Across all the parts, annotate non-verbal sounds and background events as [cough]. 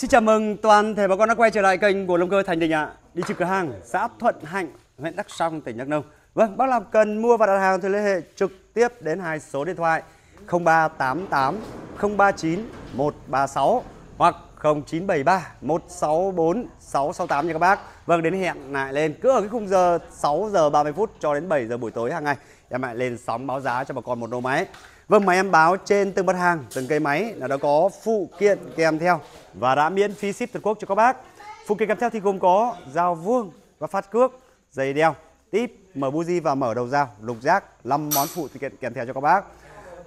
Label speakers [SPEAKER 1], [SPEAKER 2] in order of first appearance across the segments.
[SPEAKER 1] Xin chào mừng toàn thể bà con đã quay trở lại kênh của Long Cơ Thành Đình ạ. Đi trực cửa hàng xã Thuận Hạnh, huyện Đắk Song, tỉnh Đắk Nông. Vâng, bác nào cần mua và đặt hàng thì liên hệ trực tiếp đến hai số điện thoại 0388 039 136 hoặc 0973 164 668 nha các bác. Vâng, đến hẹn lại lên cứ ở cái khung giờ 6 giờ 30 phút cho đến 7 giờ buổi tối hàng ngày. Em lại lên sóng báo giá cho bà con một lô máy. Vâng, máy em báo trên từng mặt hàng, từng cây máy là đã có phụ kiện kèm theo và đã miễn phí ship toàn quốc cho các bác. Phụ kiện kèm theo thì gồm có dao vuông và phát cước, dây đeo, tip, mở buji và mở đầu dao, lục giác, 5 món phụ kiện kèm theo cho các bác.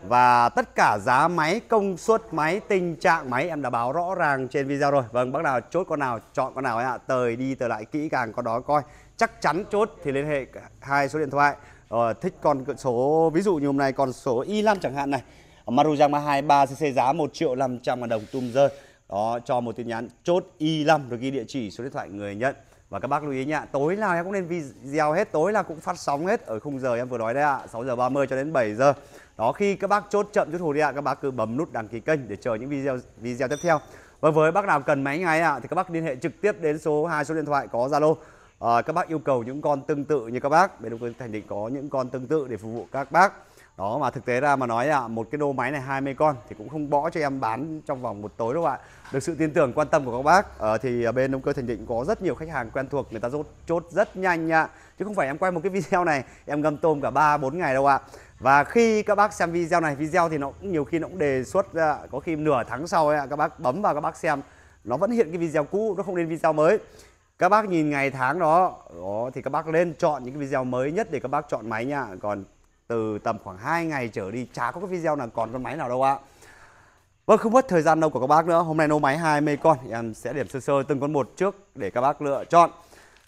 [SPEAKER 1] Và tất cả giá máy, công suất máy, tình trạng máy em đã báo rõ ràng trên video rồi. Vâng, bác nào chốt con nào, chọn con nào ấy ạ. Tời đi tờ lại kỹ càng con đó coi. Chắc chắn chốt thì liên hệ hai số điện thoại. Ờ, thích con số ví dụ như hôm nay con số Y5 chẳng hạn này. Maruyama 23cc giá 1 triệu 500 ngàn đồng tum rơi. Đó, cho một tin nhắn chốt Y5 rồi ghi địa chỉ số điện thoại người nhận. Và các bác lưu ý nhá, tối nào em cũng lên video hết, tối là cũng phát sóng hết ở khung giờ em vừa nói đấy ạ, à, 6 giờ 30 cho đến 7 giờ. Đó khi các bác chốt chậm chút hồ đi ạ, à, các bác cứ bấm nút đăng ký kênh để chờ những video video tiếp theo. Và với bác nào cần máy ngay ạ à, thì các bác liên hệ trực tiếp đến số hai số điện thoại có Zalo. À, các bác yêu cầu những con tương tự như các bác, bên Đông Thành Định có những con tương tự để phục vụ các bác. Đó mà thực tế ra mà nói ạ, một cái đô máy này 20 con thì cũng không bỏ cho em bán trong vòng một tối đâu ạ. Được sự tin tưởng quan tâm của các bác à, thì ờ, bên động Cơ Thành Định có rất nhiều khách hàng quen thuộc người ta chốt, chốt rất nhanh nha. Chứ không phải em quay một cái video này em ngâm tôm cả 3 4 ngày đâu ạ. Và khi các bác xem video này, video thì nó cũng nhiều khi nó cũng đề xuất có khi nửa tháng sau ấy, các bác bấm vào các bác xem nó vẫn hiện cái video cũ, nó không lên video mới. Các bác nhìn ngày tháng đó, đó thì các bác lên chọn những cái video mới nhất để các bác chọn máy nha. Còn từ tầm khoảng 2 ngày trở đi chả có cái video nào còn con máy nào đâu ạ. Vâng không mất thời gian đâu của các bác nữa. Hôm nay nấu máy 20 con em sẽ điểm sơ sơ từng con một trước để các bác lựa chọn.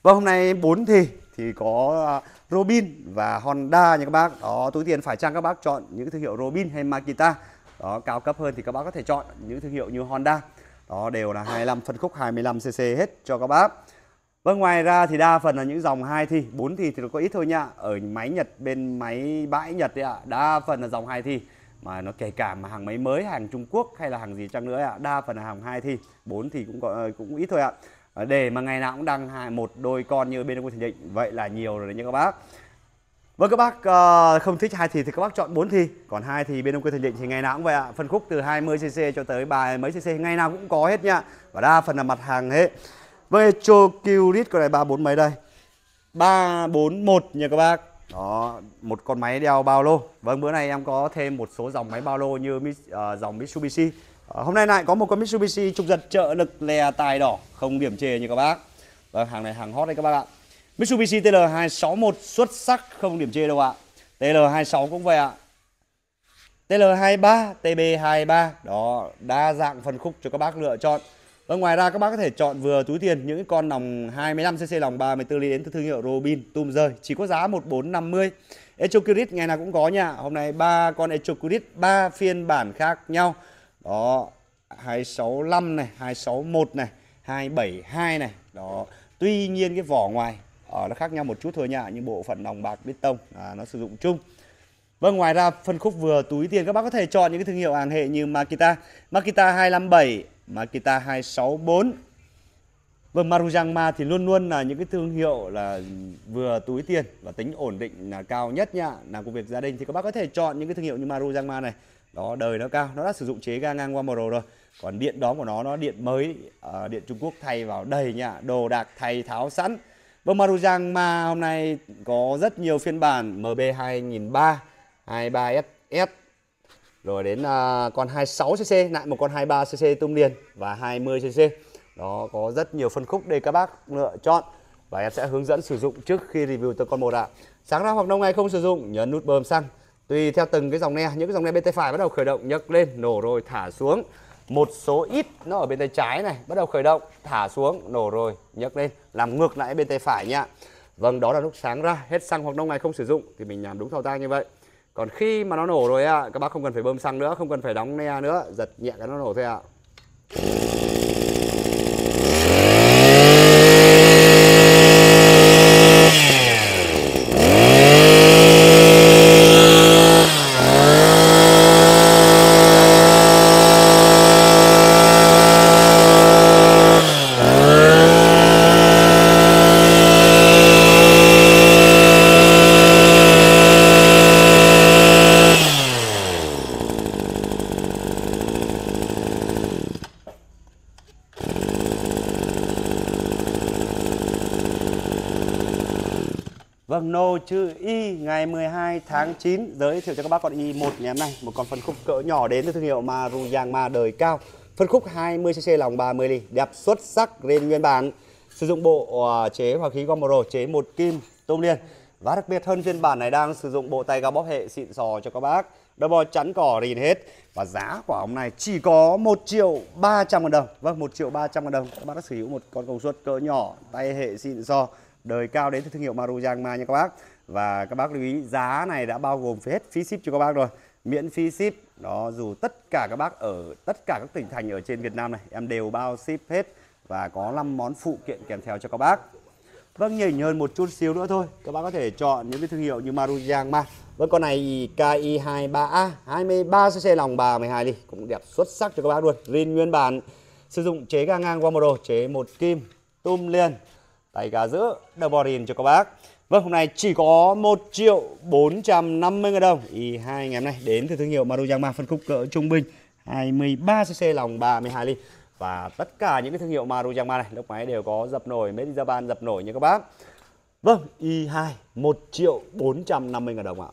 [SPEAKER 1] Vâng hôm nay 4 thì thì có à, Robin và Honda nha các bác. Đó túi tiền phải chăng các bác chọn những thương hiệu Robin hay Makita. Đó cao cấp hơn thì các bác có thể chọn những thương hiệu như Honda. Đó đều là 25 phân khúc 25 cc hết cho các bác. Vâng ngoài ra thì đa phần là những dòng 2 thi, 4 thi thì nó có ít thôi nha. Ở máy Nhật bên máy bãi Nhật đấy ạ, à, đa phần là dòng 2 thi mà nó kể cả mà hàng máy mới, hàng Trung Quốc hay là hàng gì chăng nữa ạ, à, đa phần là hàng 2 thi, 4 thì cũng có ờ, cũng ít thôi ạ. À. Để mà ngày nào cũng đăng hai một đôi con như bên ông Thành Định, vậy là nhiều rồi đấy nha các bác. Vâng các bác uh, không thích hai thì thì các bác chọn 4 thì, còn hai thì bên ông Quê Thành Định thì ngày nào cũng vậy ạ. Phân khúc từ 20 cc cho tới bài mấy cc ngày nào cũng có hết nha. Và đa phần là mặt hàng hết. Với Echo Qrit con này 34 mấy đây? 341 nha các bác. Đó, một con máy đeo bao lô. Vâng, bữa nay em có thêm một số dòng máy bao lô như uh, dòng Mitsubishi. Uh, Hôm nay lại có một con Mitsubishi trục giật trợ lực lè tài đỏ Không điểm chê như các bác. Vâng, hàng này hàng hot đấy các bác ạ. Mitsubishi TL261 xuất sắc không điểm chê đâu ạ. TL26 cũng vậy ạ. TL23, TB23 Đó, đa dạng phân khúc cho các bác lựa chọn và ngoài ra các bác có thể chọn vừa túi tiền những con lòng 25cc lòng 34 ly đến từ thương hiệu Robin tum rơi chỉ có giá 1450. Echocurit ngày nào cũng có nha. Hôm nay ba con Echocurit ba phiên bản khác nhau. Đó, 265 này, 261 này, 272 này. Đó. Tuy nhiên cái vỏ ngoài ở nó khác nhau một chút thôi nha, nhưng bộ phận lòng bạc bê tông à, nó sử dụng chung. Vâng, ngoài ra phân khúc vừa túi tiền các bác có thể chọn những cái thương hiệu hàng hệ như Makita, Makita 257 Makita 264 Vâng Marujangma thì luôn luôn là những cái thương hiệu là vừa túi tiền và tính ổn định là cao nhất nha. Làm công việc gia đình thì các bác có thể chọn những cái thương hiệu như Marujangma này. Đó đời nó cao, nó đã sử dụng chế ga ngang qua màu rồi. Còn điện đó của nó nó điện mới, à, điện Trung Quốc thay vào đầy nha. Đồ đạc thay tháo sẵn. Vâng Marujangma hôm nay có rất nhiều phiên bản MB 2003, 23SS rồi đến uh, con 26cc lại một con 23cc tung liền và 20cc đó có rất nhiều phân khúc để các bác lựa chọn và em sẽ hướng dẫn sử dụng trước khi review từng con một ạ. Sáng ra hoặc đông ngày không sử dụng nhấn nút bơm xăng. Tùy theo từng cái dòng ne những cái dòng ne bên tay phải bắt đầu khởi động nhấc lên nổ rồi thả xuống. Một số ít nó ở bên tay trái này bắt đầu khởi động thả xuống nổ rồi nhấc lên làm ngược lại bên tay phải nha. Vâng đó là lúc sáng ra hết xăng hoặc đông ngày không sử dụng thì mình làm đúng thao tác như vậy còn khi mà nó nổ rồi ạ, các bác không cần phải bơm xăng nữa, không cần phải đóng ne nữa, giật nhẹ cái nó nổ thôi ạ. Vâng, nô chữ Y ngày 12 tháng 9 giới thiệu cho các bác con Y một ngày hôm nay, một con phân khúc cỡ nhỏ đến từ thương hiệu Maru Maruyama đời cao. Phân khúc 20cc lòng 30 ly, đẹp xuất sắc lên nguyên bản. Sử dụng bộ ờ, chế hòa khí Gomoro chế một kim tôm liên. Và đặc biệt hơn phiên bản này đang sử dụng bộ tay cao bóp hệ xịn sò cho các bác. Đầu bò chắn cỏ rìn hết. Và giá của ông này chỉ có 1 triệu 300 ngàn đồng. Vâng, 1 triệu 300 ngàn đồng. Các bác đã sử dụng một con công suất cỡ nhỏ, tay hệ xịn sò đời cao đến từ thương hiệu Maruyama nha các bác. Và các bác lưu ý, giá này đã bao gồm hết phí ship cho các bác rồi. Miễn phí ship đó dù tất cả các bác ở tất cả các tỉnh thành ở trên Việt Nam này, em đều bao ship hết và có 5 món phụ kiện kèm theo cho các bác. Vâng nhỉnh hơn một chút xíu nữa thôi. Các bác có thể chọn những cái thương hiệu như Maruyama Vâng con này KI23A 23cc lòng 32 đi cũng đẹp xuất sắc cho các bác luôn. Rin nguyên bản, sử dụng chế ga ngang Wamoro chế một kim, tum liên tay gà giữ bò cho các bác. Vâng hôm nay chỉ có 1 triệu 450 ngàn đồng. Y2 ngày hôm nay đến từ thương hiệu Maruyama phân khúc cỡ trung bình. 23cc lòng 32 ly. Và tất cả những cái thương hiệu Maruyama này, lúc máy đều có dập nổi, Made in Japan dập nổi nha các bác. Vâng Y2 1 triệu 450 ngàn đồng ạ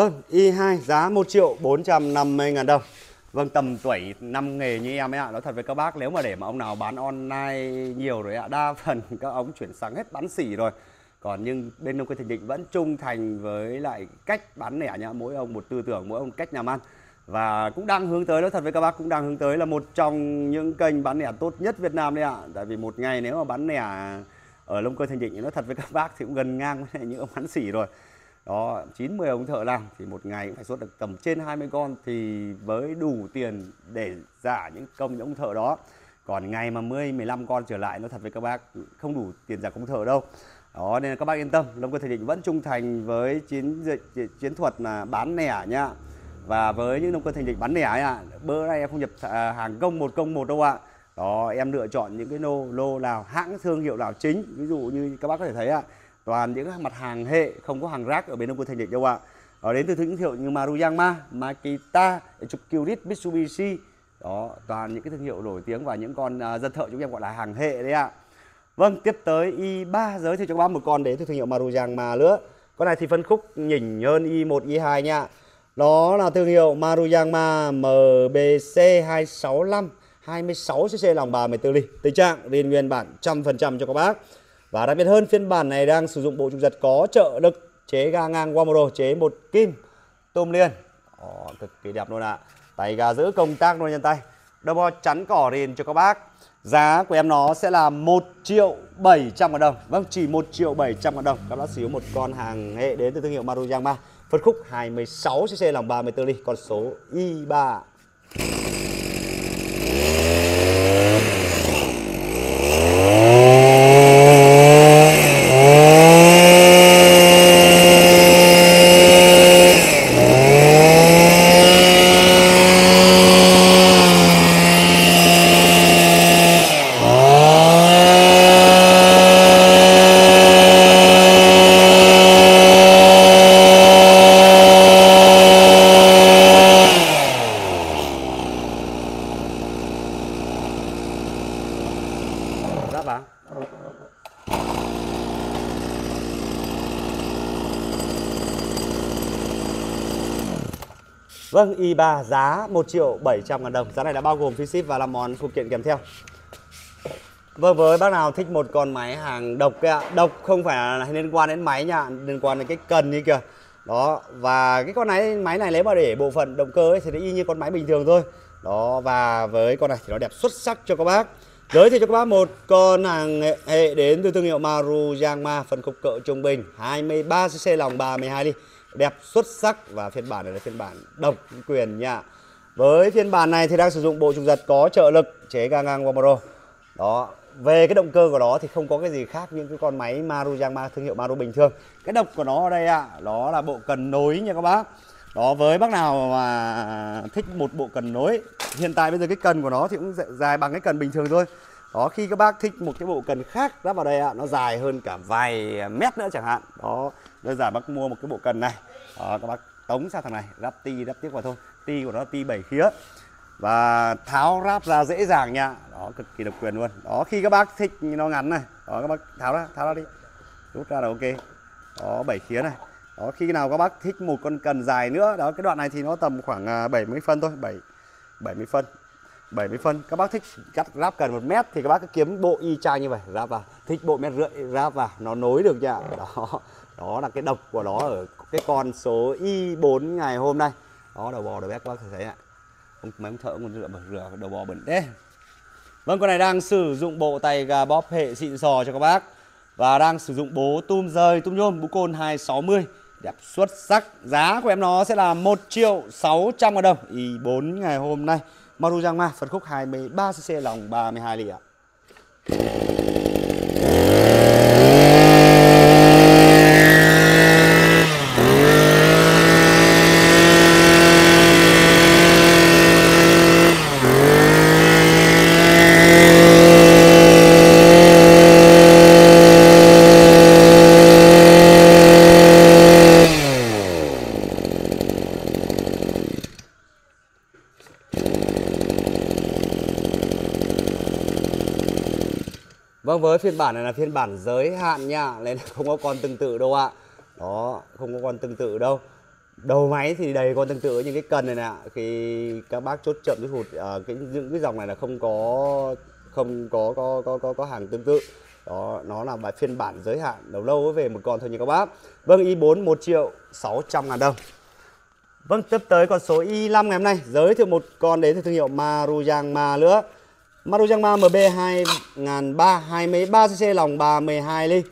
[SPEAKER 1] Vâng, Y2 giá 1 triệu 450 ngàn đồng. Vâng, tầm tuổi năm nghề như em ấy ạ Nói thật với các bác, nếu mà để mà ông nào bán online nhiều rồi ạ Đa phần [laughs] các ông chuyển sang hết bán xỉ rồi. Còn nhưng bên nông cơ Thịnh Định vẫn trung thành với lại cách bán lẻ nhá Mỗi ông một tư tưởng, mỗi ông cách làm ăn. Và cũng đang hướng tới nói thật với các bác cũng đang hướng tới là một trong những kênh bán lẻ tốt nhất Việt Nam đấy ạ. Tại vì một ngày nếu mà bán lẻ ở Long Cơ Thành Định nói thật với các bác thì cũng gần ngang với những ông bán xỉ rồi đó 90 ông thợ làm thì một ngày cũng phải xuất được tầm trên 20 con thì với đủ tiền để giả những công những ông thợ đó. Còn ngày mà 10 15 con trở lại, nó thật với các bác, không đủ tiền giả công thợ đâu. Đó, nên là các bác yên tâm Long Cơ Thể Định vẫn trung thành với chiến chiến thuật là bán lẻ nhá và với những nông cơ thành định bán lẻ ấy ạ bữa nay em không nhập à, hàng công một công một đâu ạ. Đó, em lựa chọn những cái lô lô nào, hãng thương hiệu nào chính, ví dụ như các bác có thể thấy ạ toàn những mặt hàng hệ không có hàng rác ở bên nông quân thành định đâu ạ. Ở đến từ thương hiệu như Maruyama, Makita, Chukurit, Mitsubishi. Đó toàn những cái thương hiệu nổi tiếng và những con à, dân thợ chúng em gọi là hàng hệ đấy ạ. Vâng tiếp tới i3 giới thiệu cho các bác một con đến từ thương hiệu Maruyama nữa. Con này thì phân khúc nhỉnh hơn i1 i2 nha. Đó là thương hiệu Maruyama MBC 265 26cc lòng 34 ly. Tình trạng liên nguyên bản 100% cho các bác. Và đặc biệt hơn phiên bản này đang sử dụng bộ trục giật có trợ lực chế ga ngang Wamoro chế một kim tôm liên. Ồ, cực kỳ đẹp luôn ạ. À. Tay ga giữ công tác luôn nhân tay. Đầu bo chắn cỏ rền cho các bác. Giá của em nó sẽ là 1 triệu 700 ngàn đồng. Vâng, chỉ 1 triệu 700 ngàn đồng. Các bác xíu một con hàng hệ đến từ thương hiệu Maruyama phân khúc 26cc lòng 34 ly con số Y3 Vâng, i3 giá 1 triệu 700 ngàn đồng. Giá này đã bao gồm phí ship và làm món phụ kiện kèm theo. Vâng, với bác nào thích một con máy hàng độc ạ. Độc không phải là liên quan đến máy nha, liên quan đến cái cần như kìa. Đó, và cái con này máy này lấy mà để bộ phận động cơ ấy thì nó y như con máy bình thường thôi. Đó, và với con này thì nó đẹp xuất sắc cho các bác. Giới thiệu cho các bác một con hàng hệ đến từ thương hiệu Maruyama phân khúc cỡ trung bình 23cc lòng 32 đi đẹp xuất sắc và phiên bản này là phiên bản độc quyền nha. Với phiên bản này thì đang sử dụng bộ trục giật có trợ lực chế ga ngang Wamaro đó về cái động cơ của nó thì không có cái gì khác những cái con máy Maru Yamaha thương hiệu Maru bình thường. Cái độc của nó ở đây ạ à, đó là bộ cần nối nha các bác. Đó với bác nào mà thích một bộ cần nối hiện tại bây giờ cái cần của nó thì cũng dài bằng cái cần bình thường thôi đó khi các bác thích một cái bộ cần khác lắp vào đây ạ à, nó dài hơn cả vài mét nữa chẳng hạn. Đó đơn giản bác mua một cái bộ cần này. Đó, các bác tống sang thằng này lắp ti lắp tiếp vào thôi. Ti của nó ti bảy khía. Và tháo ráp ra dễ dàng nha. Đó cực kỳ độc quyền luôn. Đó khi các bác thích nó ngắn này. Đó các bác tháo ra tháo ra đi. Rút ra là ok. Đó bảy khía này. Đó khi nào các bác thích một con cần dài nữa đó cái đoạn này thì nó tầm khoảng à, 70 phân thôi 7 70 phân. 70 phân. Các bác thích cắt ráp cần một mét thì các bác cứ kiếm bộ y chang như vậy. Ráp vào. Thích bộ mét rưỡi, ráp vào. Nó nối được nha. Đó. Đó là cái độc của nó ở cái con số y 4 ngày hôm nay. Đó, đầu bò đầu bé các bác thấy ạ. Ông mấy ông thợ còn rửa rửa đầu bò bẩn đấy vâng con này đang sử dụng bộ tay gà bóp hệ xịn sò cho các bác. Và đang sử dụng bố tum rời tum nhôm, bú côn 260 đẹp xuất sắc. Giá của em nó sẽ là 1 triệu 600 ngàn đồng. Y 4 ngày hôm nay. Maruyama phân khúc 23cc lòng 32 ly ạ. Vâng với phiên bản này là phiên bản giới hạn nha. Nên không có con tương tự đâu ạ. Đó không có con tương tự đâu. Đầu máy thì đầy con tương tự những cái cần này nè. Khi các bác chốt chậm cái hụt à, cái, Những cái dòng này là không có Không có có có có, có hàng tương tự. Đó nó là bài phiên bản giới hạn. Đầu lâu mới về một con thôi nha các bác. Vâng i4 1 triệu 600 ngàn đồng. Vâng tiếp tới con số i5 ngày hôm nay. Giới thiệu một con đến từ thương hiệu Maruyama nữa. Maruyama MB 2003 23cc lòng 312 ly.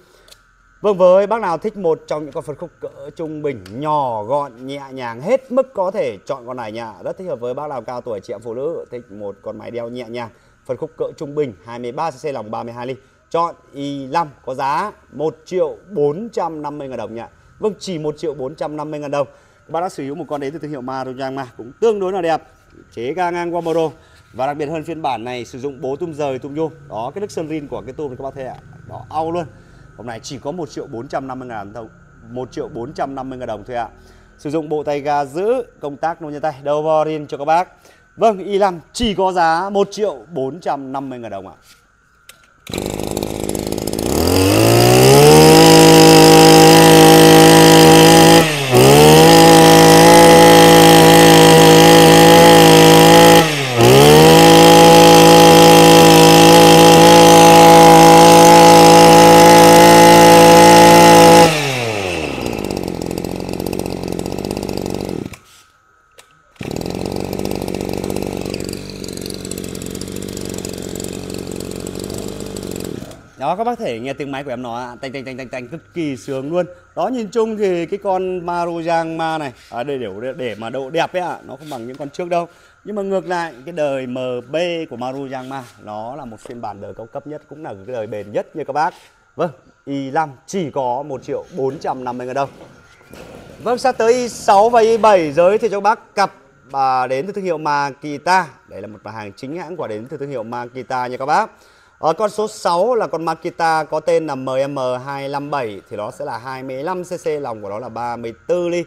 [SPEAKER 1] Vâng với bác nào thích một trong những con phân khúc cỡ trung bình, nhỏ, gọn, nhẹ nhàng, hết mức có thể chọn con này nha rất thích hợp với bác nào cao tuổi, chị em phụ nữ, thích một con máy đeo nhẹ nhàng, phân khúc cỡ trung bình 23cc lòng 32 ly. Chọn i5 có giá 1 triệu 450 ngàn đồng nha Vâng chỉ 1 triệu 450 ngàn đồng. Bác đã sử dụng một con đến từ thương hiệu Maruyama cũng tương đối là đẹp. Chế ga ngang qua và đặc biệt hơn phiên bản này, sử dụng bố tum rời tum nhôm. Đó, cái nước sơn rin của cái tum này các bác thấy ạ. Đó, au luôn. Hôm nay chỉ có 1 triệu 450 ngàn đồng 1 triệu 450 ngàn đồng thôi ạ. Sử dụng bộ tay ga giữ công tác nô nhân tay, đầu vò rin cho các bác. Vâng i5 chỉ có giá 1 triệu 450 ngàn đồng ạ. đó các bác thể nghe tiếng máy của em nó tanh tanh tanh tanh tanh cực kỳ sướng luôn. Đó nhìn chung thì cái con Marujang Ma này à, để, để để mà độ đẹp ấy ạ à, nó không bằng những con trước đâu. Nhưng mà ngược lại cái đời MB của Marujang Ma nó là một phiên bản đời cao cấp nhất cũng là cái đời bền nhất như các bác. Vâng i5 chỉ có 1 triệu 450 ngàn đồng. Vâng sắp tới i6 và i7 giới thì cho các bác cặp à, đến từ thương hiệu Makita. Đây là một mặt hàng chính hãng của đến từ thương hiệu Makita nha các bác ở con số 6 là con Makita có tên là MM257 thì nó sẽ là 25cc, lòng của nó là 34 ly.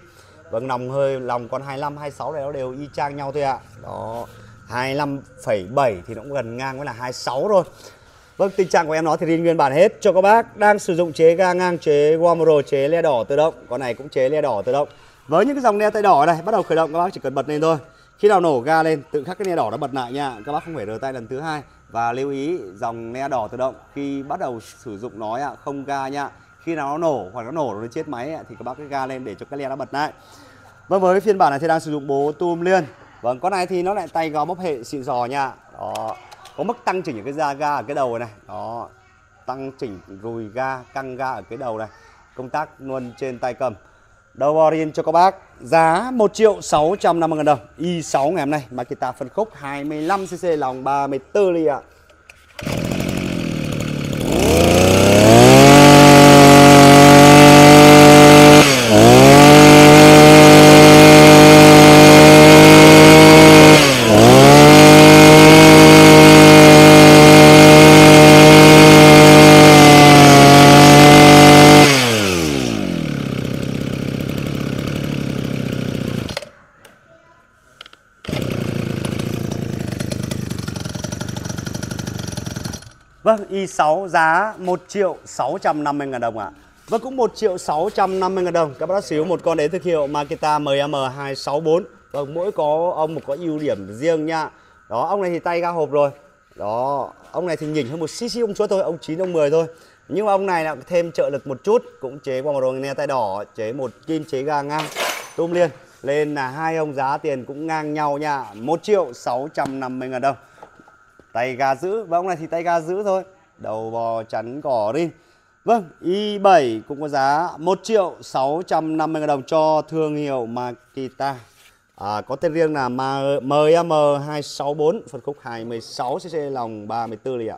[SPEAKER 1] Vâng, lòng hơi lòng con 25 26 này nó đều y chang nhau thôi ạ. Đó. 25,7 thì nó cũng gần ngang với là 26 rồi. Vâng, tình trạng của em nó thì riêng nguyên bản hết cho các bác đang sử dụng chế ga ngang chế warmro chế le đỏ tự động. Con này cũng chế le đỏ tự động. Với những cái dòng le tay đỏ này bắt đầu khởi động các bác chỉ cần bật lên thôi. Khi nào nổ ga lên tự khắc cái le đỏ nó bật lại nha. Các bác không phải rờ tay lần thứ hai và lưu ý, dòng le đỏ tự động khi bắt đầu sử dụng nó ạ, không ga nha khi nào nó nổ hoặc nó nổ nó chết máy thì các bác cái ga lên để cho cái le nó bật lại. Vâng với phiên bản này thì đang sử dụng bố tum liên. Vâng con này thì nó lại tay gò móc hệ xịn giò nha đó, có mức tăng chỉnh ở cái da ga ở cái đầu này đó, tăng chỉnh rùi ga, căng ga ở cái đầu này. Công tác luôn trên tay cầm. Đầu bò riêng cho các bác giá 1 triệu 650 ngàn đồng Y6 ngày hôm nay, Makita phân khúc 25cc lòng 34 ly ạ à. Vâng, i6 giá 1 triệu 650 ngàn đồng ạ. À. Vâng, cũng 1 triệu 650 ngàn đồng. Các bác xíu một con đến thương hiệu Makita MM264. Vâng, mỗi có ông một có ưu điểm riêng nha. Đó, ông này thì tay ga hộp rồi. Đó, ông này thì nhỉnh hơn một xí xí ông chúa thôi, ông 9 ông 10 thôi. Nhưng mà ông này là thêm trợ lực một chút, cũng chế qua một đồ nghe tay đỏ, chế một kim chế ga ngang, tum liền. Lên là hai ông giá tiền cũng ngang nhau nha. 1 triệu 650 ngàn đồng tay ga giữ. Và ông này thì tay ga giữ thôi. Đầu bò chắn cỏ rin. Vâng i7 cũng có giá 1 triệu 650 ngàn đồng cho thương hiệu Makita. À, có tên riêng là MM264 phân khúc 26cc lòng 34 đi ạ.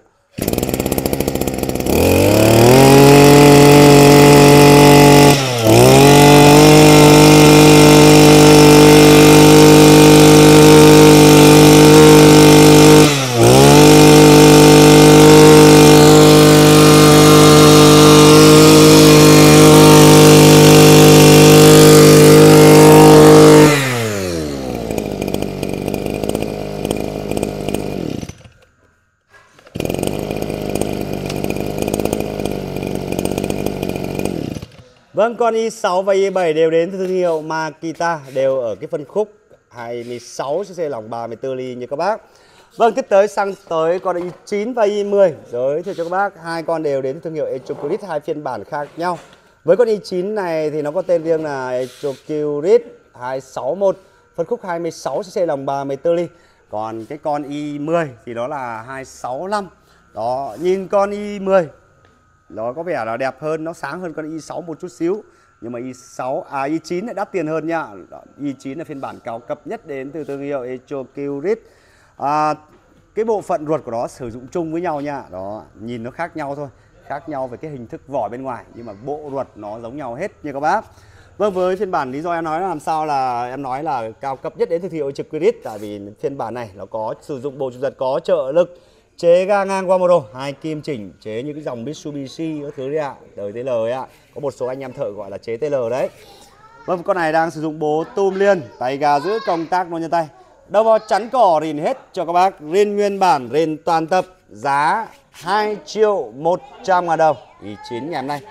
[SPEAKER 1] Con i6 và i7 đều đến từ thương hiệu Makita, đều ở cái phân khúc 26cc lòng 34 ly như các bác. Vâng, tiếp tới sang tới con i9 và i10 giới thiệu cho các bác hai con đều đến từ thương hiệu Echocurit hai phiên bản khác nhau. Với con i9 này thì nó có tên riêng là Echocurit 261 phân khúc 26cc lòng 34 ly. Còn cái con i10 thì đó là 265. Đó, nhìn con i10 nó có vẻ là đẹp hơn nó sáng hơn con i6 một chút xíu. Nhưng mà i6 à i9 lại đắt tiền hơn nha. I9 là phiên bản cao cấp nhất đến từ thương hiệu Echocurit à, cái bộ phận ruột của nó sử dụng chung với nhau nha. Đó nhìn nó khác nhau thôi khác nhau về cái hình thức vỏ bên ngoài. Nhưng mà bộ ruột nó giống nhau hết nha các bác. Vâng với phiên bản lý do em nói là làm sao là em nói là cao cấp nhất đến từ thương hiệu Echocurit tại vì phiên bản này nó có sử dụng bộ chủ giật có trợ lực chế ga ngang qua một đồ. Hai kim chỉnh chế những cái dòng Mitsubishi các thứ đấy ạ. Đời TL ấy ạ. Có một số anh em thợ gọi là chế TL đấy. Vâng con này đang sử dụng bố tum liên. Tay ga giữ công tác luôn nhân tay. Đầu vào chắn cỏ rìn hết cho các bác. Rin nguyên bản rin toàn tập. Giá 2 triệu 100 ngàn đồng. Ý chín ngày hôm nay.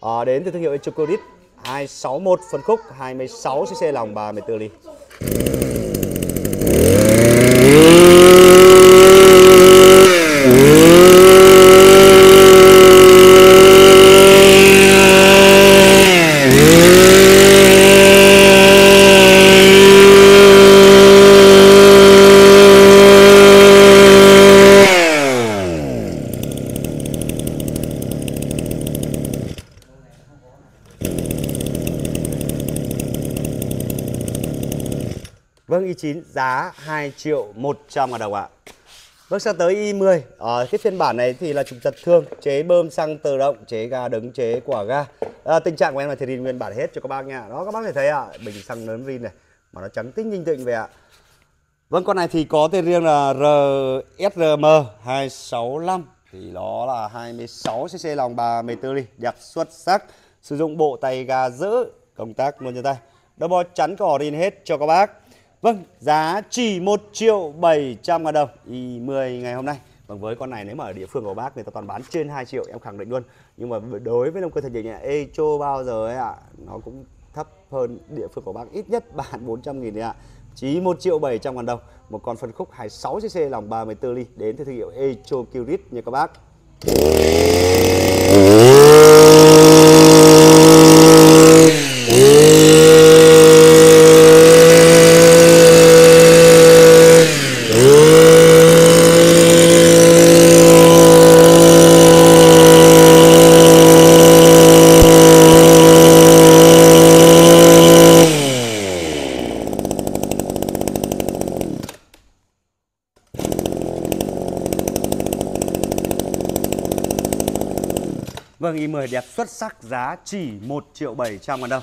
[SPEAKER 1] À, đến từ thương hiệu Echocorit 261 phân khúc 26cc lòng 34 ly. 99 giá 2 triệu 100 ngàn đồng ạ. bước sang tới Y10. Ở cái phiên bản này thì là trục giật thương, chế bơm xăng tự động, chế ga đứng, chế quả ga. À, tình trạng của em là thì nguyên bản hết cho các bác nha. Đó, các bác thể thấy ạ, à, bình xăng lớn rin này. Mà nó trắng tinh tinh tịnh về ạ. Vâng, con này thì có tên riêng là RSRM 265 thì nó là 26cc lòng 34 ly, đẹp xuất sắc. Sử dụng bộ tay ga giữ, công tác luôn cho tay. double chắn cỏ rin hết cho các bác. Vâng, giá chỉ 1 triệu 700 ngàn đồng i10 ngày hôm nay. Vâng, với con này nếu mà ở địa phương của bác người ta toàn bán trên 2 triệu em khẳng định luôn. Nhưng mà đối với nông cơ thần nhẹ Echo bao giờ ấy ạ, nó cũng thấp hơn địa phương của bác ít nhất bạn 400 nghìn đấy ạ. Chỉ 1 triệu 700 ngàn đồng, một con phân khúc 26cc lòng 34 ly đến từ thương hiệu Echo Curit nha các bác. Xuất sắc giá chỉ 1 triệu 700 ngàn đồng.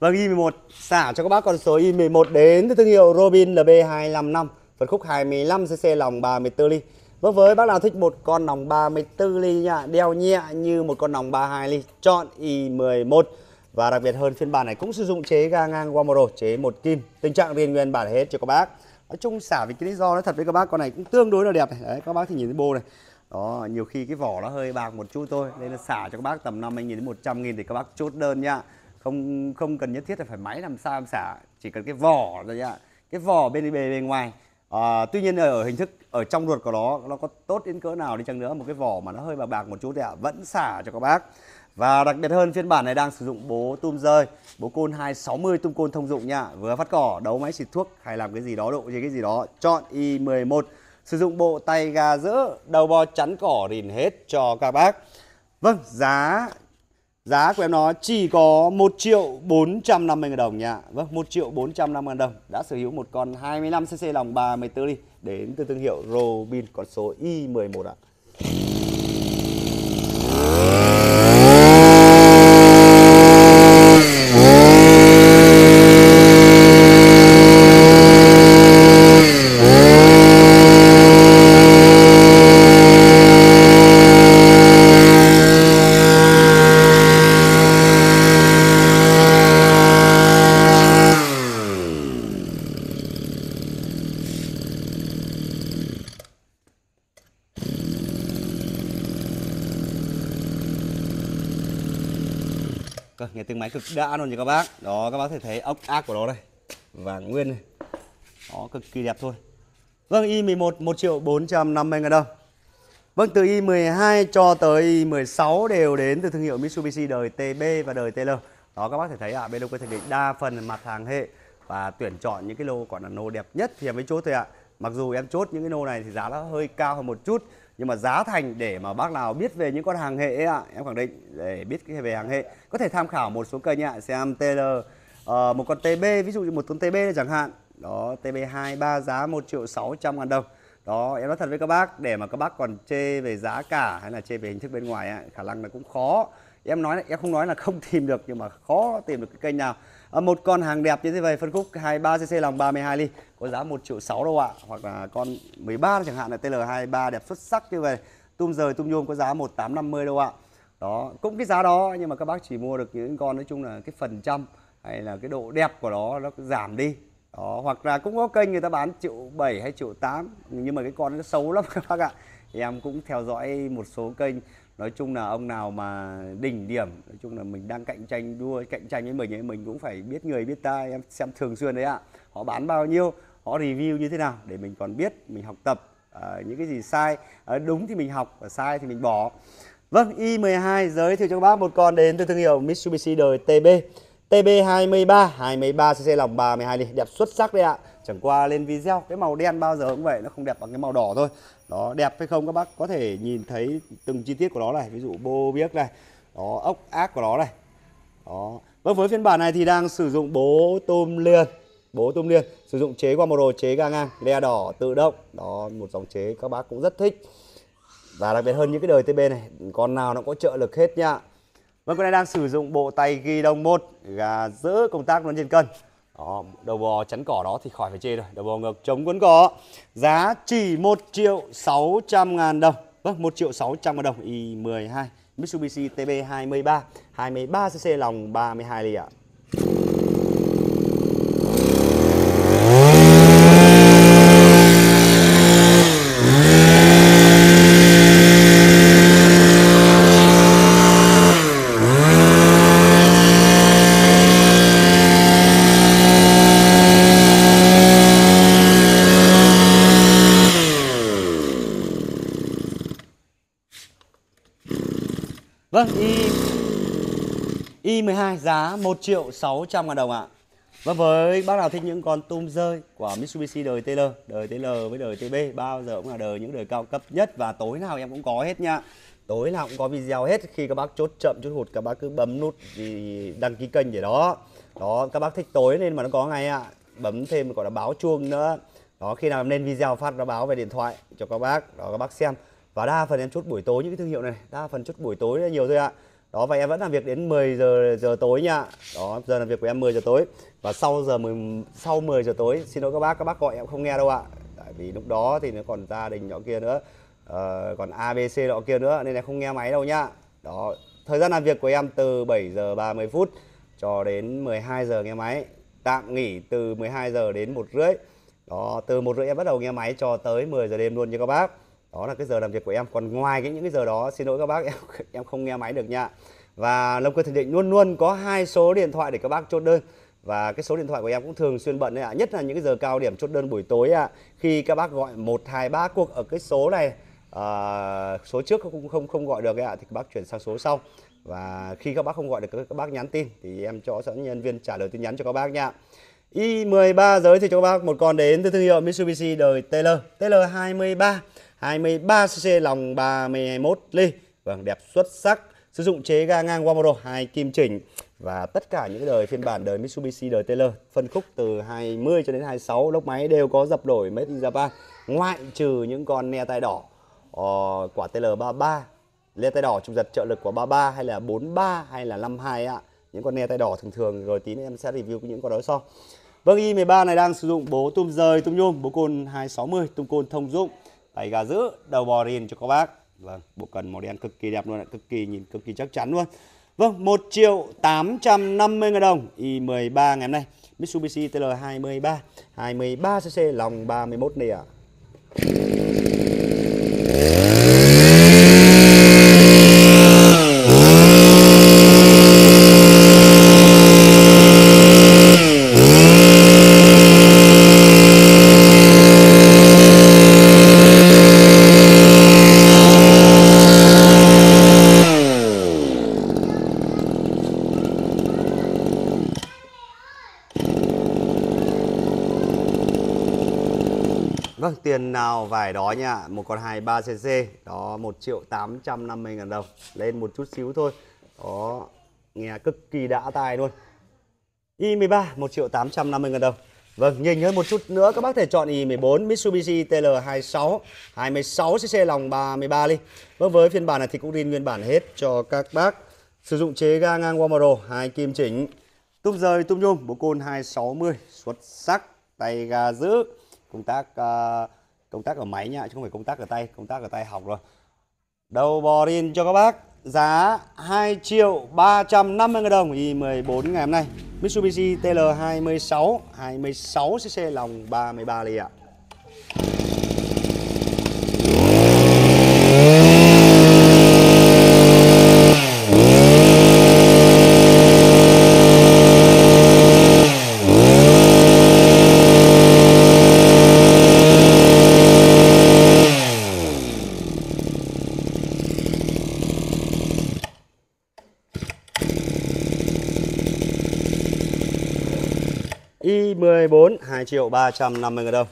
[SPEAKER 1] Vâng Y11 xả cho các bác con số Y11 đến từ thương hiệu Robin LB255 phân khúc 25cc lòng 34 ly. Vâng với bác nào thích một con nòng 34 ly nha, Đeo nhẹ như một con nòng 32 ly, Chọn Y11. Và đặc biệt hơn, phiên bản này cũng sử dụng chế ga ngang Wamoro Chế một kim. Tình trạng riêng nguyên bản hết cho các bác. Nói chung xả vì cái lý do nói thật với các bác, con này cũng tương đối là đẹp này. Đấy, các bác thì nhìn thấy bô này đó nhiều khi cái vỏ nó hơi bạc một chút thôi nên là xả cho các bác tầm 50 nghìn đến 100 nghìn thì các bác chốt đơn nhá không không cần nhất thiết là phải máy làm sao làm xả chỉ cần cái vỏ thôi nhá cái vỏ bên bề bên ngoài à, tuy nhiên ở hình thức ở trong ruột của nó nó có tốt đến cỡ nào đi chăng nữa một cái vỏ mà nó hơi bạc bạc một chút thì ạ vẫn xả cho các bác. Và đặc biệt hơn phiên bản này đang sử dụng bố tum rơi bố côn 260 tum côn thông dụng nha. Vừa phát cỏ đấu máy xịt thuốc hay làm cái gì đó độ gì cái gì đó chọn i11 sử dụng bộ tay gà dỡ đầu bo chắn cỏ rìn hết cho các bác. Vâng giá giá của em nó chỉ có 1 triệu 450 ngàn đồng nha. Vâng 1 triệu 450 ngàn đồng. Đã sở hữu một con 25cc lòng 34 ly đến từ thương hiệu Robin, con số Y11 ạ. à nghe tiếng máy cực đã luôn nha các bác? Đó các bác thể thấy ốc ác của nó đây. Vàng nguyên này Đó cực kỳ đẹp thôi. Vâng Y11 1 triệu 450 ngàn đồng. Vâng từ Y12 cho tới Y16 đều đến từ thương hiệu Mitsubishi đời TB và đời TL Đó các bác thể thấy ạ à, bên đâu có thể định đa phần mặt hàng hệ Và tuyển chọn những cái lô còn là lô đẹp nhất thì em mới chốt thôi ạ. à. Mặc dù em chốt những cái nô này thì giá nó hơi cao hơn một chút nhưng mà giá thành để mà bác nào biết về những con hàng hệ ấy ạ em khẳng định để biết cái về hàng hệ có thể tham khảo một số kênh ạ xem TL uh, ờ, một con TB ví dụ như một con TB chẳng hạn. Đó TB2 ba giá 1 triệu 600 ngàn đồng. Đó em nói thật với các bác để mà các bác còn chê về giá cả hay là chê về hình thức bên ngoài ấy, khả năng là cũng khó em nói em không nói là không [laughs] tìm được nhưng mà khó tìm được cái kênh nào. À, một con hàng đẹp như thế này phân khúc 23 cc lòng 32 ly có giá 1 triệu 6 đâu ạ. Hoặc là con 13 chẳng hạn là TL23 đẹp xuất sắc như vậy. Tum rời tum nhôm có giá 1850 đâu ạ. Đó cũng cái giá đó nhưng mà các bác chỉ mua được những con nói chung là cái phần trăm hay là cái độ đẹp của nó nó giảm đi. Đó hoặc là cũng có kênh người ta bán triệu 7 hay triệu 8 nhưng mà cái con nó xấu lắm [laughs] các bác ạ. Em cũng theo dõi một số kênh nói chung là ông nào mà đỉnh điểm nói chung là mình đang cạnh tranh đua cạnh tranh với mình ấy mình cũng phải biết người biết ta em xem thường xuyên đấy ạ. Họ bán bao nhiêu họ review như thế nào để mình còn biết mình học tập à, những cái gì sai. À, đúng thì mình học và sai thì mình bỏ. Vâng i12 giới thiệu cho các bác một con đến từ thương hiệu Mitsubishi đời TB TB23 23 cc lòng 32 ly đẹp xuất sắc đấy ạ chẳng qua lên video, cái màu đen bao giờ cũng vậy, nó không đẹp bằng cái màu đỏ thôi. Đó, đẹp hay không các bác có thể nhìn thấy từng chi tiết của nó này. Ví dụ bô biếc này, đó, ốc ác của nó này. Đó. Vâng với phiên bản này thì đang sử dụng bố tôm liên, bố tôm liên. Sử dụng chế qua màu chế ga ngang, le đỏ tự động. Đó, một dòng chế các bác cũng rất thích. Và đặc biệt hơn những cái đời TB này, con nào nó có trợ lực hết nha. Vâng con này đang sử dụng bộ tay ghi đông một gà giữ công tác luôn trên cân đó, đầu bò chắn cỏ đó thì khỏi phải chê rồi đầu bò ngược chống quấn cỏ giá chỉ 1 triệu 600 ngàn đồng. Vâng 1 triệu 600 ngàn đồng. I12 Mitsubishi TB23 23cc lòng 32 ly ạ Vâng, y 2 giá 1 triệu 600 ngàn đồng ạ. Và với bác nào thích những con tum rơi của Mitsubishi đời TL, đời TL với đời TB bao giờ cũng là đời những đời cao cấp nhất và tối nào em cũng có hết nha. Tối nào cũng có video hết khi các bác chốt chậm chút hụt các bác cứ bấm nút thì đăng ký kênh gì đó. Đó, các bác thích tối nên mà nó có ngay ạ. Bấm thêm gọi là báo chuông nữa. Đó, khi nào em lên video phát nó báo về điện thoại cho các bác, đó các bác xem và đa phần em chốt buổi tối những cái thương hiệu này đa phần chốt buổi tối là nhiều thôi ạ đó và em vẫn làm việc đến 10 giờ giờ tối nha. Đó giờ làm việc của em 10 giờ tối. Và sau giờ 10, sau 10 giờ tối xin lỗi các bác các bác gọi em không nghe đâu ạ. Tại vì lúc đó thì nó còn gia đình nhỏ kia nữa. Uh, còn ABC nọ kia nữa nên là không nghe máy đâu nhá. Đó thời gian làm việc của em từ 7 giờ 30 phút cho đến 12 giờ nghe máy. Tạm nghỉ từ 12 giờ đến một rưỡi. Đó từ một rưỡi em bắt đầu nghe máy cho tới 10 giờ đêm luôn nha các bác đó là cái giờ làm việc của em. Còn ngoài cái những cái giờ đó xin lỗi các bác [laughs] em em không nghe máy được nha. Và Lâm Cơ thực Định luôn luôn có hai số điện thoại để các bác chốt đơn. Và cái số điện thoại của em cũng thường xuyên bận đấy ạ. Nhất là những cái giờ cao điểm chốt đơn buổi tối ạ. Khi các bác gọi một hai ba cuộc ở cái số này à, số trước cũng không không gọi được ạ thì các bác chuyển sang số sau. Và khi các bác không gọi được các bác nhắn tin thì em cho sẽ nhân viên trả lời tin nhắn cho các bác nha. Y13 giới thì cho các bác. Một con đến từ thương hiệu Mitsubishi đời Taylor. Taylor 23 23cc lòng 31 ly. Vâng đẹp xuất sắc. Sử dụng chế ga ngang Wamoro hai kim chỉnh. Và tất cả những đời phiên bản đời Mitsubishi đời Taylor Phân khúc từ 20 cho đến 26 Lốc máy đều có dập đổi Made in Japan Ngoại trừ những con ne tai đỏ ờ, Quả Taylor 33 Le tai đỏ trục giật trợ lực của 33 hay là 43 hay là 52 ạ. Những con ne tai đỏ thường thường rồi tí nữa em sẽ review những con đó sau. Vâng i 13 này đang sử dụng bố tum rời tum nhôm bố côn 260 tum côn thông dụng tay gà giữ, đầu bò rin cho các bác. Vâng bộ cần màu đen cực kỳ đẹp luôn ạ, cực kỳ nhìn, cực kỳ chắc chắn luôn. Vâng 1 triệu 850 ngàn đồng i13 ngày hôm nay. Mitsubishi TL23 23cc lòng 31 này tiền nào vải đó nha, một con 23cc, đó 1 triệu 850 ngàn đồng, lên một chút xíu thôi. Đó, nghe cực kỳ đã tài luôn. i13 1 triệu 850 ngàn đồng. Vâng, nhìn hơn một chút nữa các bác thể chọn i14 Mitsubishi TL26 26cc lòng 33 ly. Vâng, với phiên bản này thì cũng riêng nguyên bản hết cho các bác. Sử dụng chế ga ngang Wamaro, hai kim chỉnh. túp rời, túp nhôm, bộ côn 260, xuất sắc, tay ga giữ công tác uh, công tác ở máy nha, chứ không phải công tác ở tay, công tác ở tay học rồi đầu bò rin cho các bác, giá 2 triệu 350 ngàn đồng thì 14 ngày hôm nay Mitsubishi TL26 26cc lòng 33 ly ạ à. 2 triệu 350 ngàn đồng.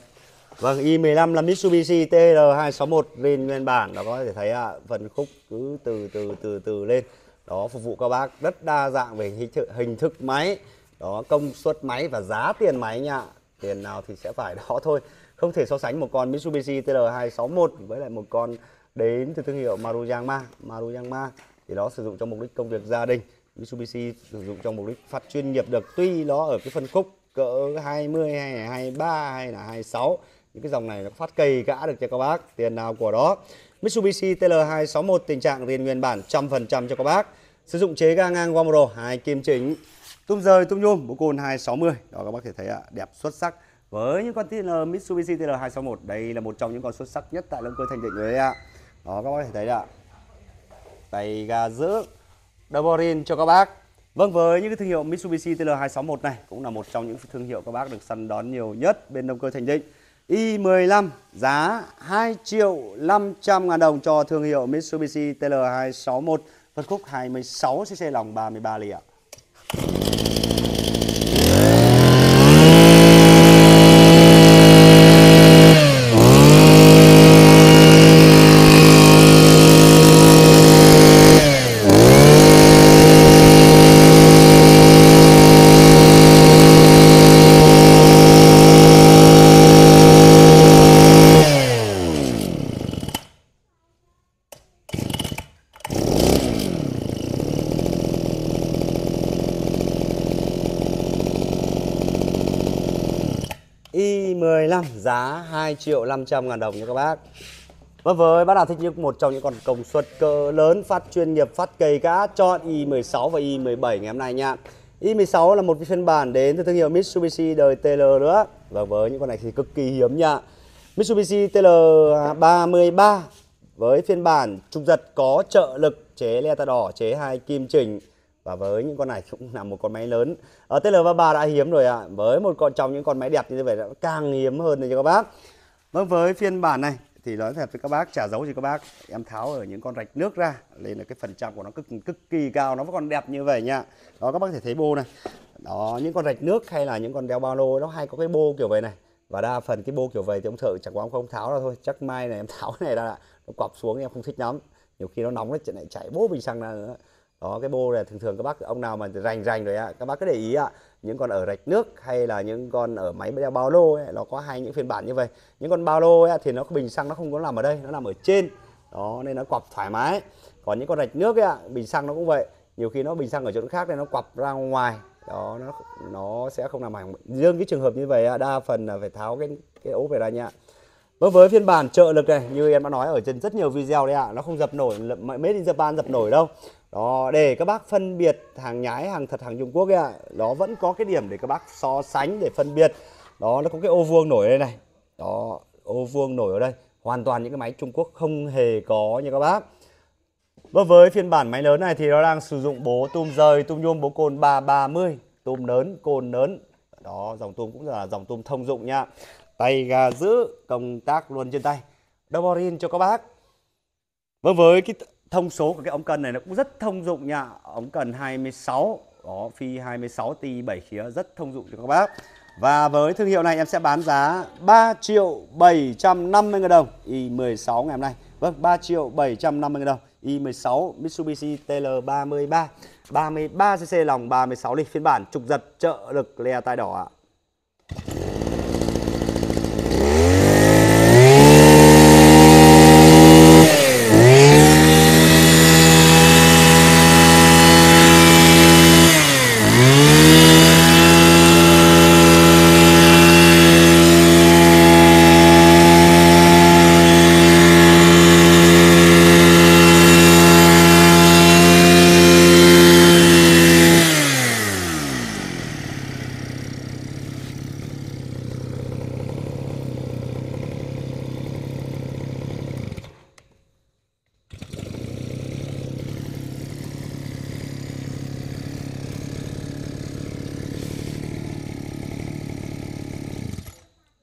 [SPEAKER 1] Vâng Y15 là Mitsubishi TR261 rin nguyên bản Đó có thể thấy à, phần khúc cứ từ từ từ từ lên. Đó phục vụ các bác rất đa dạng về hình thức, hình thức máy. Đó công suất máy và giá tiền máy nha. Tiền nào thì sẽ phải [laughs] đó thôi. Không thể so sánh một con Mitsubishi TR261 với lại một con đến từ thương hiệu Maruyama Maruyama thì đó sử dụng trong mục đích công việc gia đình. Mitsubishi sử dụng trong mục đích phát chuyên nghiệp được. Tuy nó ở cái phân khúc cỡ 20 hay là 23 hay là 26 những cái dòng này nó phát cây gã được cho các bác, tiền nào của đó. Mitsubishi TL261 tình trạng riêng nguyên bản trăm phần trăm cho các bác. Sử dụng chế ga ngang Wamro hai kim chỉnh. Tum rời tum nhôm, bộ côn 260 đó, các bác thể thấy ạ, đẹp xuất sắc. Với những con TL Mitsubishi TL261 đây là một trong những con xuất sắc nhất tại lông cơ thành định rồi đấy ạ. Đó, các bác thể thấy ạ. Tay ga giữ, double cho các bác. Vâng với những cái thương hiệu Mitsubishi TL261 này, cũng là một trong những thương hiệu các bác được săn đón nhiều nhất bên Đông Cơ Thành Định. Y15 giá 2 triệu 500 ngàn đồng cho thương hiệu Mitsubishi TL261 phân khúc 26cc lòng 33 lì ạ. Y15 giá 2 triệu 500 ngàn đồng nha các bác. Và với bác nào thích những một trong những con công suất cỡ lớn, phát chuyên nghiệp, phát cây cá chọn Y16 và Y17 ngày hôm nay nha. Y16 là một cái phiên bản đến từ thương hiệu Mitsubishi đời TL nữa. Và với những con này thì cực kỳ hiếm nha. Mitsubishi TL33 với phiên bản trục giật có trợ lực, chế le ta đỏ, chế hai kim chỉnh và với những con này cũng là một con máy lớn. Ờ, ở TL33 đã hiếm rồi ạ. À. với một con, trong những con máy đẹp như vậy càng hiếm hơn này cho các bác. Vâng với phiên bản này thì nói thật với các bác trả dấu cho các bác, em tháo ở những con rạch nước ra, nên là cái phần trăm của nó cực cực kỳ cao, nó vẫn còn đẹp như vậy nha. Đó, các bác có thể thấy bô này. Đó, những con rạch nước hay là những con đeo ba lô, nó hay có cái bô kiểu vậy này. Và đa phần cái bô kiểu vậy thì ông thợ chẳng qua ông không tháo ra thôi. Chắc mai này em [laughs] tháo cái này ra nó quặp xuống em không thích lắm. Nhiều khi nó nóng nó lại chảy bố bình xăng ra nữa đó cái bô này thường thường các bác ông nào mà rành rành rồi ạ các bác cứ để ý ạ những con ở rạch nước hay là những con ở máy đeo bao lô ấy, nó có hai những phiên bản như vậy. Những con bao lô ấy, thì nó bình xăng nó không có nằm ở đây nó nằm ở trên. Đó nên nó quặp thoải mái. Còn những con rạch nước ấy bình xăng nó cũng vậy. Nhiều khi nó bình xăng ở chỗ khác nên nó quặp ra ngoài. Đó nó nó sẽ không làm hàng riêng cái trường hợp như vậy đa phần là phải tháo cái cái ốp về ra nha. Vâng với phiên bản trợ lực này như em đã nói ở trên rất nhiều video đấy ạ, à, nó không dập nổi made in Japan dập nổi đâu. Đó, để các bác phân biệt hàng nhái, hàng thật, hàng Trung Quốc ấy ạ, à, nó vẫn có cái điểm để các bác so sánh để phân biệt. Đó, nó có cái ô vuông nổi đây này. Đó, ô vuông nổi ở đây. Hoàn toàn những cái máy Trung Quốc không hề có nha các bác. Vâng với phiên bản máy lớn này thì nó đang sử dụng bố tum rời, tum nhôm bố cồn 330, tum lớn, cồn lớn. Đó, dòng tum cũng là dòng tum thông dụng nha tay ga giữ công tác luôn trên tay. Doborin cho các bác. Vâng với cái thông số của cái ống cần này nó cũng rất thông dụng nha. Ống cần 26 đó, phi 26 ti 7 khía, rất thông dụng cho các bác. Và với thương hiệu này em sẽ bán giá 3 triệu 750 ngàn đồng Y16 ngày hôm nay. Vâng 3 triệu 750 ngàn đồng Y16 Mitsubishi TL33 33cc lòng 36 ly phiên bản trục giật trợ lực le tai đỏ ạ. à.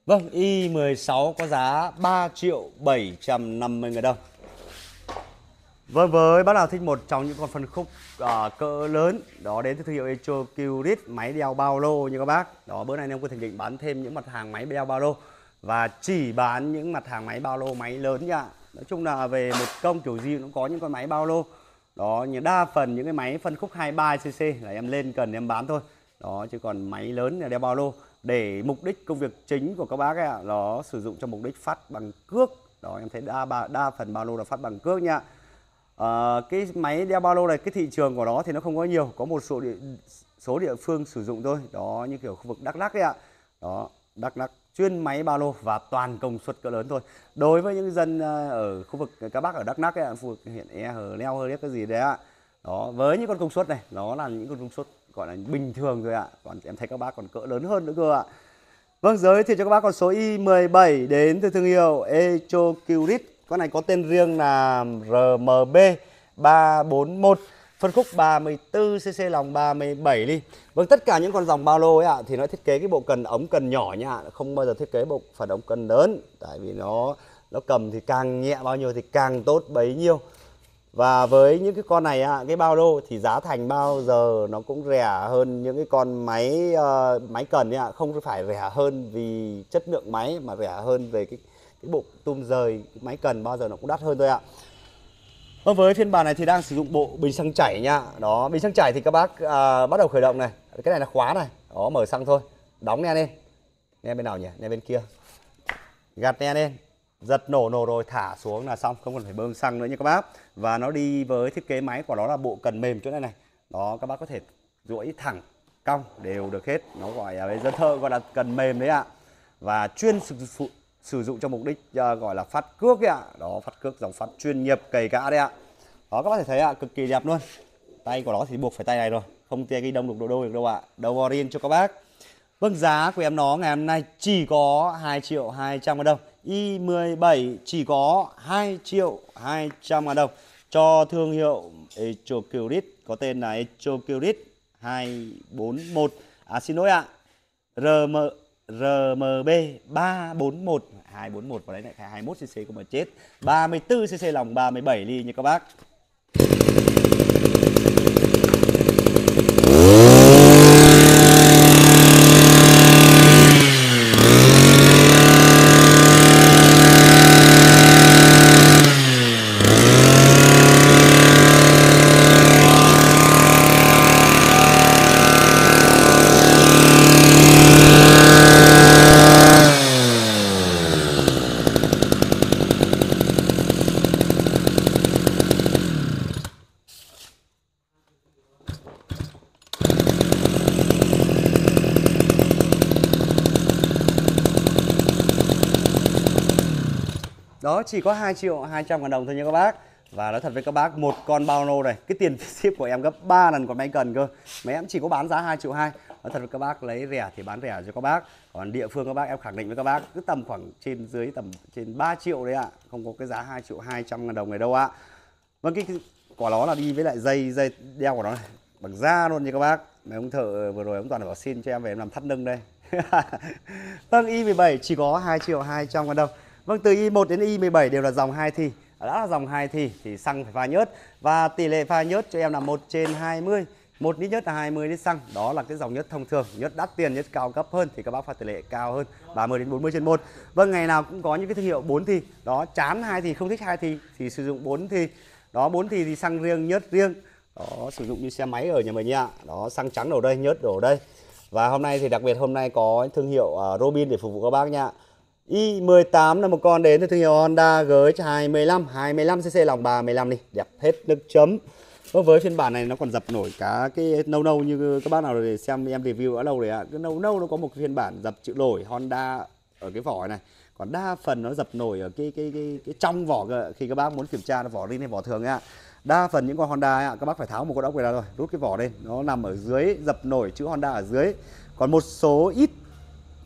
[SPEAKER 1] Vâng, Y16 có giá 3 triệu 750 ngàn đồng. Vâng, với bác nào thích một trong những con phân khúc à, cỡ lớn Đó đến từ thương hiệu Echo Curit, máy đeo bao lô như các bác. Đó, bữa nay em có thành định bán thêm những mặt hàng máy đeo bao lô Và chỉ bán những mặt hàng máy bao lô máy lớn nha. Nói chung là về một công kiểu gì cũng có những con máy bao lô. Đó, như đa phần những cái máy phân khúc 23cc là em lên cần em bán thôi. Đó, chứ còn máy lớn là đeo bao lô để mục đích công việc chính của các bác ấy ạ nó sử dụng cho mục đích phát bằng cước. Đó em thấy đa đa phần ba lô là phát bằng cước nha. À, cái máy đeo ba lô này cái thị trường của nó thì nó không có nhiều có một số địa, số địa phương sử dụng thôi. Đó như kiểu khu vực đắk lắc ấy ạ. Đó đắk lắc chuyên máy ba lô và toàn công suất cỡ lớn thôi. Đối với những dân ờ, ở khu vực các bác ở đắk lắc ấy khu vực hiện e hờ leo hơi cái gì đấy ạ đó, với những con công suất này, nó là những con công suất gọi là bình thường rồi ạ. Còn em thấy các bác còn cỡ lớn hơn nữa cơ ạ. Vâng giới thiệu cho các bác con số i17 đến từ thương hiệu Echo con này có tên riêng là RMB 341 phân khúc 34cc lòng 37 ly Vâng tất cả những con dòng ba lô ấy ạ, thì nó thiết kế cái bộ cần ống cần nhỏ nha không bao giờ thiết kế bộ phần ống cần lớn, tại vì nó nó cầm thì càng nhẹ bao nhiêu thì càng tốt bấy nhiêu và với những cái con này ạ cái bao lô thì giá thành bao giờ nó cũng rẻ hơn những cái con máy uh, máy cần ạ, không phải rẻ hơn vì chất lượng máy mà rẻ hơn về cái cái bộ tum rời máy cần bao giờ nó cũng đắt hơn thôi ạ. Hơn với phiên bản này thì đang sử dụng bộ bình xăng chảy nha. Đó, bình xăng chảy thì các bác à, bắt đầu khởi động này. Cái này là khóa này. Đó mở xăng thôi. Đóng nghe lên. nghe bên nào nhỉ? nghe bên kia. Gạt nghe lên giật nổ nổ rồi thả xuống là xong không cần phải bơm xăng nữa nha các bác. Và nó đi với thiết kế máy của nó là bộ cần mềm chỗ này này. Đó các bác có thể duỗi thẳng cong đều được hết. Nó gọi là dân thơ gọi là cần mềm đấy ạ. Và chuyên sử, phụ, sử dụng cho mục đích uh, gọi là phát cước ạ. Đó phát cước dòng phát chuyên nghiệp cày cá đấy ạ. Đó các bác thể thấy ạ cực kỳ đẹp luôn. Tay của nó thì buộc phải tay này rồi không tia ghi đông được độ đôi được đâu ạ. Đầu riêng cho các bác. Vâng giá của em nó ngày hôm nay chỉ có 2 triệu 200 ngàn đồng. Y17 chỉ có 2 triệu 200 ngàn đồng Cho thương hiệu Echocurit có tên là Echocurit 241 À xin lỗi ạ RM, RMB 341 241 và đấy lại 21cc của mà chết. 34cc lòng 37 ly nha các bác Đó chỉ có 2 triệu 200 ngàn đồng thôi nha các bác. Và nói thật với các bác một con bao nô này Cái tiền [laughs] ship của em gấp 3 lần con máy cần cơ. Mà em chỉ có bán giá 2 triệu 2 Nói thật với các bác lấy rẻ thì bán rẻ cho các bác. Còn địa phương các bác em khẳng định với các bác Cứ tầm khoảng trên dưới tầm trên 3 triệu đấy ạ. À. Không có cái giá 2 triệu 200 ngàn đồng này đâu ạ. À. Vâng cái, cái quả nó là đi với lại dây dây đeo của nó này. Bằng da luôn nha các bác. Mấy ông thợ vừa rồi ông Toàn bảo xin cho em về em làm thắt lưng đây. [laughs] Vâng Y17 chỉ có 2 triệu 200 ngàn đồng. Vâng, từ Y1 đến Y17 đều là dòng 2 thi. Đã là dòng 2 thi thì xăng phải pha nhớt và tỷ lệ pha nhớt cho em là 1 trên 20. Một lít nhớt là 20 lít xăng. Đó là cái dòng nhớt thông thường, nhớt đắt tiền, nhớt cao cấp hơn thì các bác pha tỷ lệ cao hơn 30 đến 40 trên 1. Vâng, ngày nào cũng có những cái thương hiệu 4 thi. Đó, chán 2 thì không thích 2 thì thì sử dụng 4 thi. Đó 4 thì thì xăng riêng, nhớt riêng. Đó, sử dụng như xe máy ở nhà mình nha. Đó, xăng trắng đổ đây, nhớt đổ đây. Và hôm nay thì đặc biệt hôm nay có thương hiệu uh, Robin để phục vụ các bác nha. Y18 là một con đến từ thương hiệu Honda GX215 25cc lòng 35 đi. Đẹp hết nước chấm. Vâng, với phiên bản này nó còn dập nổi cả cái nâu nâu như các bác nào để xem em review đã lâu rồi ạ. Cái nâu nâu nó có một phiên bản dập chữ nổi Honda ở cái vỏ này. Còn đa phần nó dập nổi ở cái cái cái, cái trong vỏ cơ. khi các bác muốn kiểm tra nó vỏ rin hay vỏ thường ạ. Đa phần những con Honda ạ các bác phải tháo một con ốc này ra rồi rút cái vỏ lên. Nó nằm ở dưới dập nổi chữ Honda ở dưới. Còn một số ít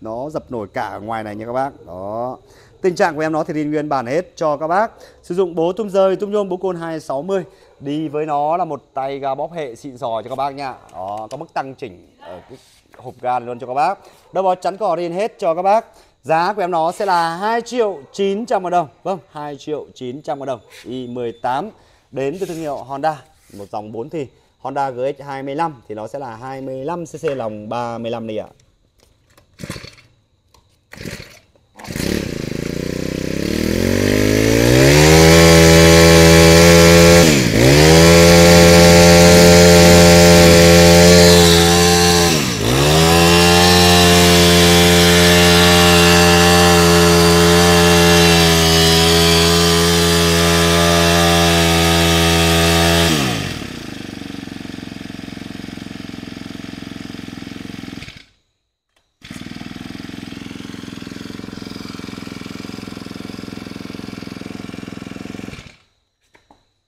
[SPEAKER 1] nó dập nổi cả ở ngoài này nha các bác. Đó. Tình trạng của em nó thì đi nguyên bản hết cho các bác. Sử dụng bố tung rơi, tung nhôm bố côn 260 đi với nó là một tay ga bóp hệ xịn sò cho các bác nha. Đó, có mức tăng chỉnh ở cái hộp ga luôn cho các bác. Đâu bó chắn cỏ riêng hết cho các bác. Giá của em nó sẽ là 2 triệu 900 ngàn đồng. Vâng 2 triệu 900 ngàn đồng. I18 đến từ thương hiệu Honda. Một dòng 4 thì Honda GX25 thì nó sẽ là 25cc lòng 35 này ạ. à.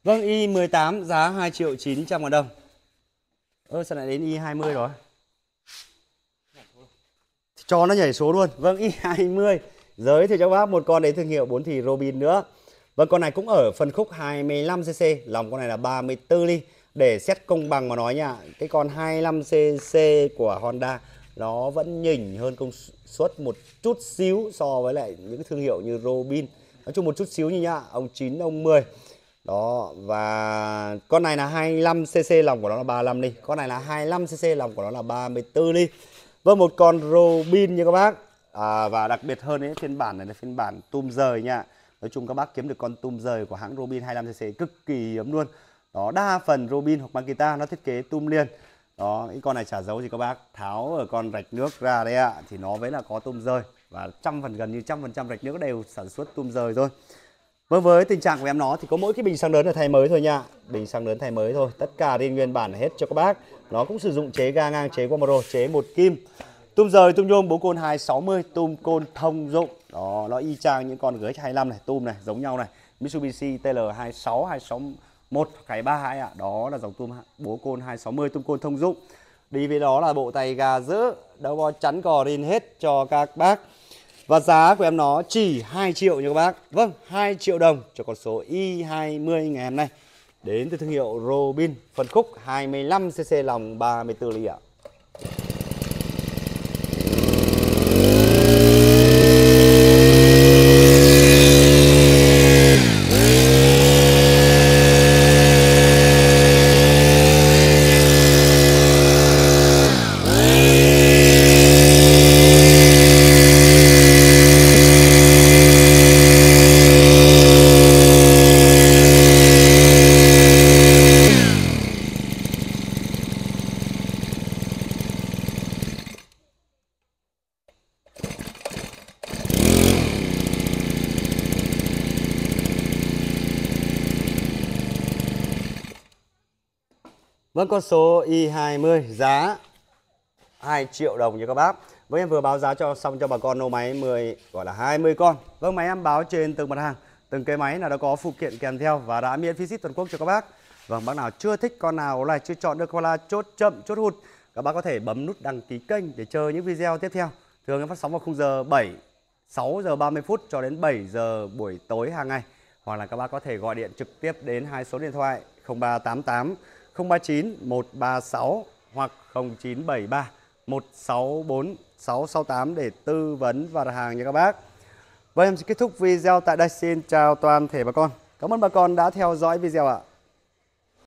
[SPEAKER 1] Vâng, Y18 giá 2 triệu 900 ngàn đồng. Ơ sao lại đến Y20 rồi? Cho nó nhảy số luôn. Vâng, Y20 giới thiệu cho bác một con đấy thương hiệu 4 thì Robin nữa. Vâng, con này cũng ở phân khúc 25cc, lòng con này là 34 ly. Để xét công bằng mà nói nha, cái con 25cc của Honda nó vẫn nhỉnh hơn công suất một chút xíu so với lại những thương hiệu như Robin. Nói chung một chút xíu như nhá, ông 9, ông 10 đó và con này là 25cc lòng của nó là 35 ly con này là 25cc lòng của nó là 34 ly với một con Robin nha các bác. À, và đặc biệt hơn ấy phiên bản này là phiên bản tum rời nha. Nói chung các bác kiếm được con tum rời của hãng Robin 25cc cực kỳ hiếm luôn. Đó đa phần Robin hoặc Makita nó thiết kế tum liền. Đó cái con này trả dấu thì các bác. Tháo ở con rạch nước ra đây ạ. Thì nó vẫn là có tum rời. Và trăm phần gần như trăm phần trăm rạch nước đều sản xuất tum rời thôi. Vâng với tình trạng của em nó thì có mỗi cái bình xăng lớn là thay mới thôi nha Bình xăng lớn thay mới thôi Tất cả riêng nguyên bản hết cho các bác Nó cũng sử dụng chế ga ngang chế Guamaro chế một kim Tum rời, tum nhôm, bố côn 260, tum côn thông dụng. Đó, nó y chang những con GX25 này, tum này, giống nhau này. Mitsubishi TL26, 261, cái 32 ạ. Đó là dòng tum bố côn 260, tum côn thông dụng. Đi với đó là bộ tay ga giữ, đầu bo chắn cò rin hết cho các bác. Và giá của em nó chỉ 2 triệu nha các bác. Vâng, 2 triệu đồng cho con số Y20 ngày hôm nay. Đến từ thương hiệu Robin, phân khúc 25cc lòng 34 ly ạ. Con số Y20 giá 2 triệu đồng nha các bác. Với em vừa báo giá cho xong cho bà con nô máy 10 gọi là 20 con. Vâng, máy em báo trên từng mặt hàng, từng cái máy là đã có phụ kiện kèm theo và đã miễn phí ship toàn quốc cho các bác. Vâng, bác nào chưa thích con nào là chưa chọn được con là chốt chậm, chốt hụt, các bác có thể bấm nút đăng ký kênh để chờ những video tiếp theo. Thường em phát sóng vào khung giờ 7 6 giờ 30 phút cho đến 7 giờ buổi tối hàng ngày. Hoặc là các bác có thể gọi điện trực tiếp đến hai số điện thoại 0388 039 136 hoặc 0973 164 668 để tư vấn và đặt hàng nha các bác. Vậy em sẽ kết thúc video tại đây. Xin chào toàn thể bà con. Cảm ơn bà con đã theo dõi video ạ.